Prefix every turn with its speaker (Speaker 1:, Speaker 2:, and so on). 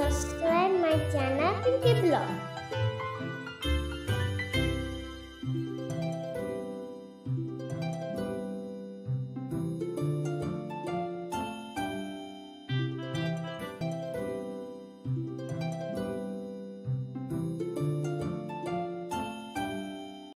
Speaker 1: subscribe my channel Pinky Blog.